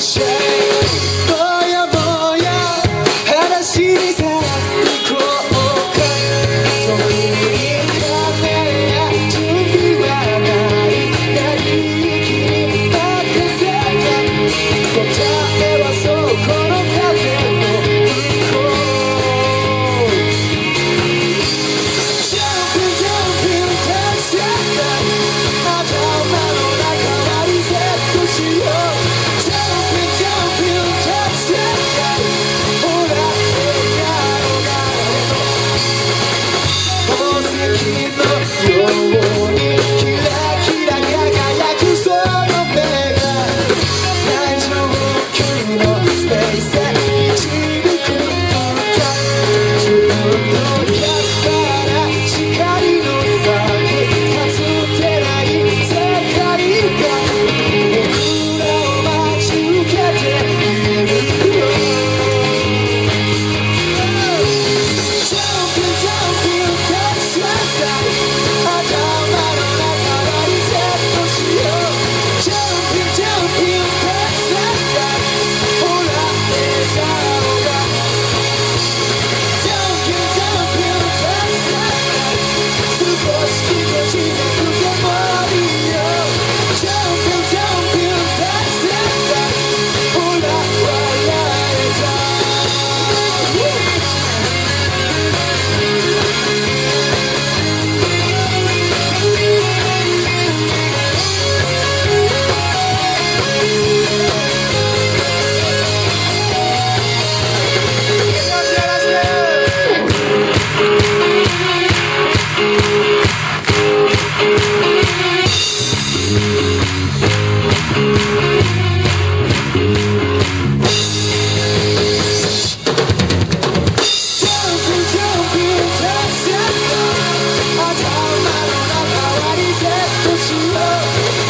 shine.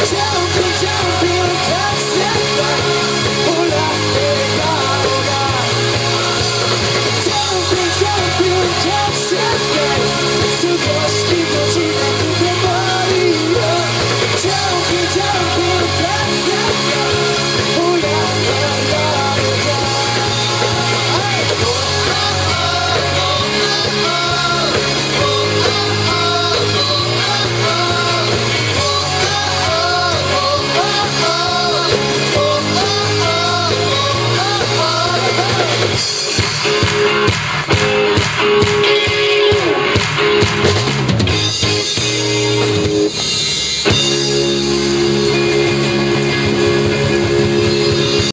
Show